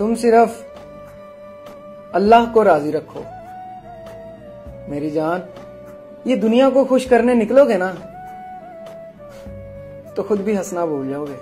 तुम सिर्फ़ अल्लाह को राज़ी रखो। मेरी जान, ये दुनिया को खुश करने निकलोगे ना तो खुद भी हंसना भूल जाओगे।